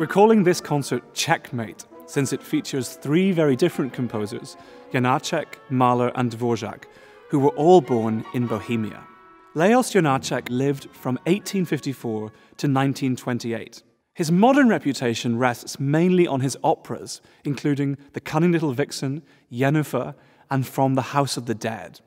We're calling this concert Czechmate, since it features three very different composers Janacek, Mahler, and Dvorak, who were all born in Bohemia. Leos Janacek lived from 1854 to 1928. His modern reputation rests mainly on his operas, including The Cunning Little Vixen, Jenufa, and From the House of the Dead.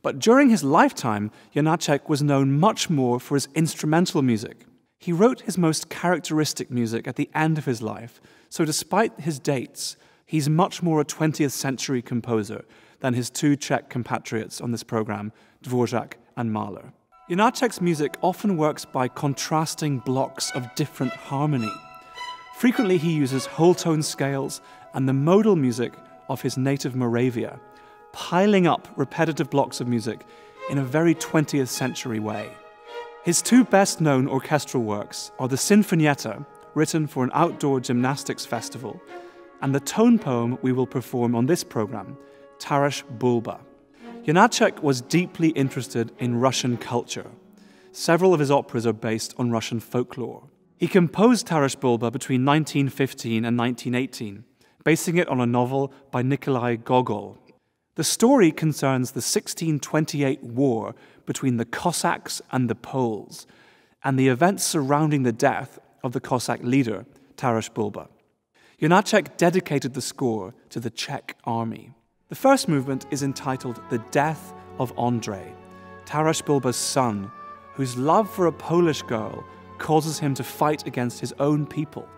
But during his lifetime, Janacek was known much more for his instrumental music. He wrote his most characteristic music at the end of his life, so despite his dates, he's much more a 20th century composer than his two Czech compatriots on this program, Dvorak and Mahler. Janacek's music often works by contrasting blocks of different harmony. Frequently, he uses whole tone scales and the modal music of his native Moravia, piling up repetitive blocks of music in a very 20th century way. His two best known orchestral works are the Sinfonietta, written for an outdoor gymnastics festival, and the tone poem we will perform on this program, Taras Bulba. Janacek was deeply interested in Russian culture. Several of his operas are based on Russian folklore. He composed Taras Bulba between 1915 and 1918, basing it on a novel by Nikolai Gogol. The story concerns the 1628 war between the Cossacks and the Poles, and the events surrounding the death of the Cossack leader, Taras Bulba. Janacek dedicated the score to the Czech army. The first movement is entitled The Death of Andrei, Taras Bulba's son, whose love for a Polish girl causes him to fight against his own people.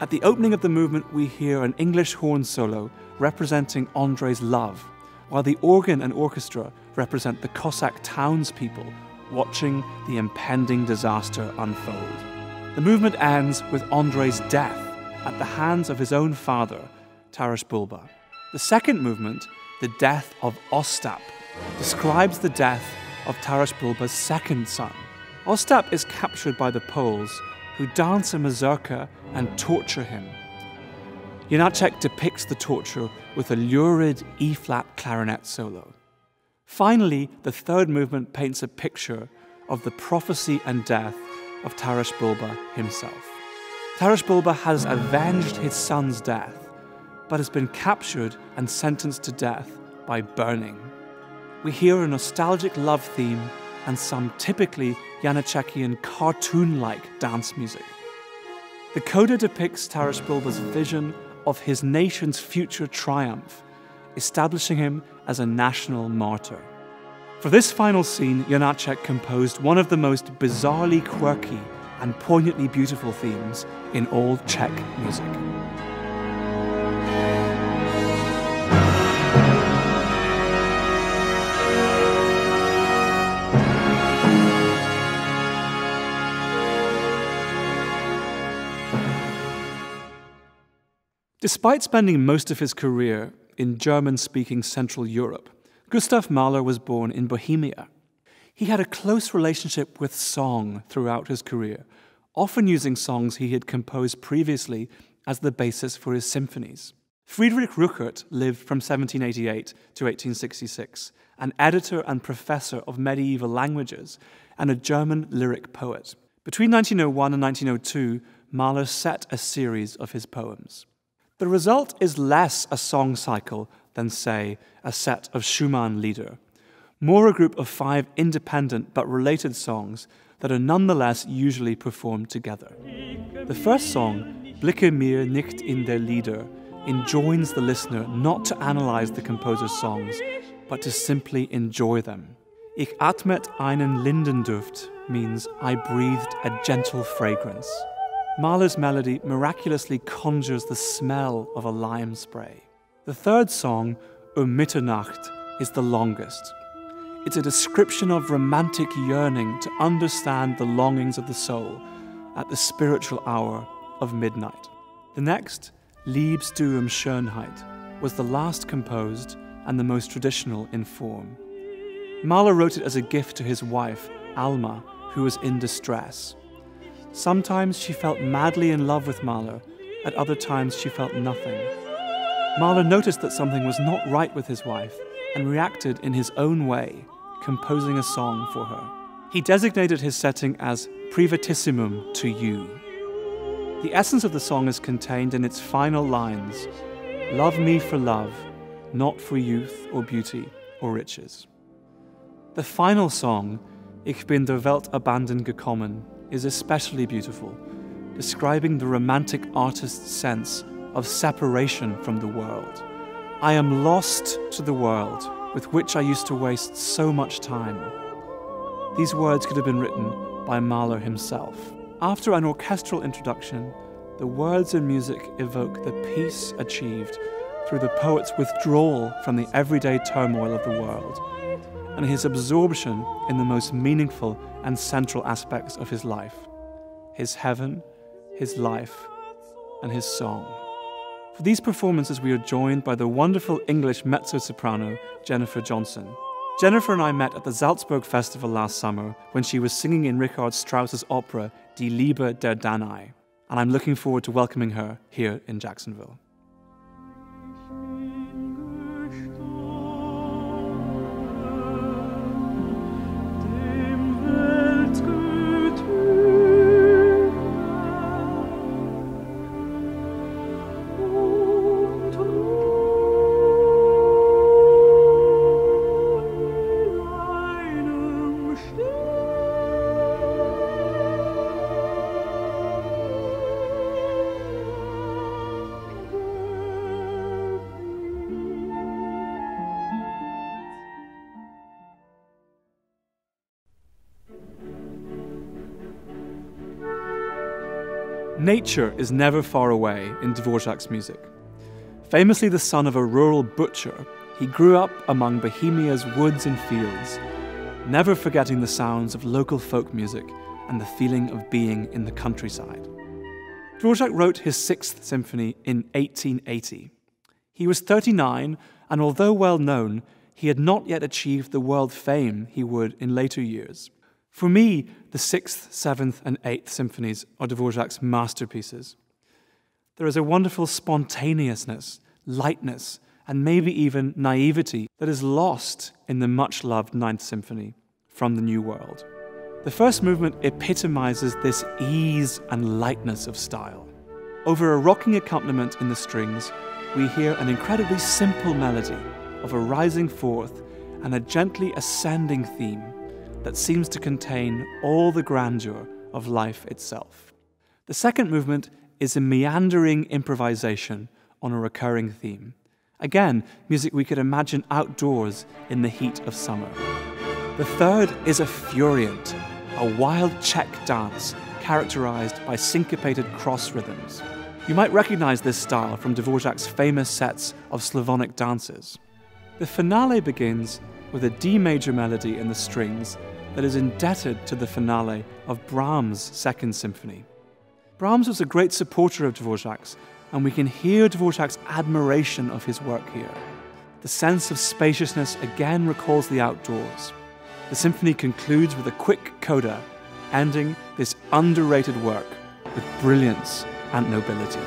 At the opening of the movement, we hear an English horn solo representing Andrei's love while the organ and orchestra represent the Cossack townspeople watching the impending disaster unfold. The movement ends with Andrei's death at the hands of his own father, Taras Bulba. The second movement, the death of Ostap, describes the death of Taras Bulba's second son. Ostap is captured by the Poles, who dance a mazurka and torture him. Janacek depicts the torture with a lurid E flat clarinet solo. Finally, the third movement paints a picture of the prophecy and death of Taras Bulba himself. Taras Bulba has avenged his son's death, but has been captured and sentenced to death by burning. We hear a nostalgic love theme and some typically Janacekian cartoon like dance music. The coda depicts Taras Bulba's vision of his nation's future triumph, establishing him as a national martyr. For this final scene, Janacek composed one of the most bizarrely quirky and poignantly beautiful themes in all Czech music. Despite spending most of his career in German speaking Central Europe, Gustav Mahler was born in Bohemia. He had a close relationship with song throughout his career, often using songs he had composed previously as the basis for his symphonies. Friedrich Rückert lived from 1788 to 1866, an editor and professor of medieval languages and a German lyric poet. Between 1901 and 1902, Mahler set a series of his poems. The result is less a song cycle than, say, a set of Schumann Lieder, more a group of five independent but related songs that are nonetheless usually performed together. The first song, Blicke mir nicht in die Lieder, enjoins the listener not to analyze the composer's songs, but to simply enjoy them. Ich atmet einen Lindenduft means I breathed a gentle fragrance. Mahler's melody miraculously conjures the smell of a lime spray. The third song, Um Mitternacht, is the longest. It's a description of romantic yearning to understand the longings of the soul at the spiritual hour of midnight. The next, Liebst du um Schönheit, was the last composed and the most traditional in form. Mahler wrote it as a gift to his wife, Alma, who was in distress. Sometimes she felt madly in love with Mahler, at other times she felt nothing. Mahler noticed that something was not right with his wife and reacted in his own way, composing a song for her. He designated his setting as Privatissimum to you. The essence of the song is contained in its final lines Love me for love, not for youth or beauty or riches. The final song, Ich bin der Welt abhanden gekommen, is especially beautiful, describing the romantic artist's sense of separation from the world. I am lost to the world with which I used to waste so much time. These words could have been written by Mahler himself. After an orchestral introduction, the words and music evoke the peace achieved through the poet's withdrawal from the everyday turmoil of the world and his absorption in the most meaningful and central aspects of his life his heaven, his life, and his song. For these performances, we are joined by the wonderful English mezzo soprano Jennifer Johnston. Jennifer and I met at the Salzburg Festival last summer when she was singing in Richard Strauss's opera Die Liebe der Danae, and I'm looking forward to welcoming her here in Jacksonville. Nature is never far away in Dvorak's music. Famously the son of a rural butcher, he grew up among Bohemia's woods and fields, never forgetting the sounds of local folk music and the feeling of being in the countryside. Dvorak wrote his Sixth Symphony in 1880. He was 39, and although well known, he had not yet achieved the world fame he would in later years. For me, the Sixth, Seventh, and Eighth Symphonies are Dvorak's masterpieces. There is a wonderful spontaneousness, lightness, and maybe even naivety that is lost in the much loved Ninth Symphony from the New World. The first movement epitomizes this ease and lightness of style. Over a rocking accompaniment in the strings, we hear an incredibly simple melody of a rising fourth and a gently ascending theme that seems to contain all the grandeur of life itself. The second movement is a meandering improvisation on a recurring theme. Again, music we could imagine outdoors in the heat of summer. The third is a furiant, a wild Czech dance characterized by syncopated cross rhythms. You might recognize this style from Dvorak's famous sets of Slavonic dances. The finale begins with a D major melody in the strings that is indebted to the finale of Brahms' Second Symphony. Brahms was a great supporter of Dvorak's, and we can hear Dvorak's admiration of his work here. The sense of spaciousness again recalls the outdoors. The symphony concludes with a quick coda, ending this underrated work with brilliance and nobility.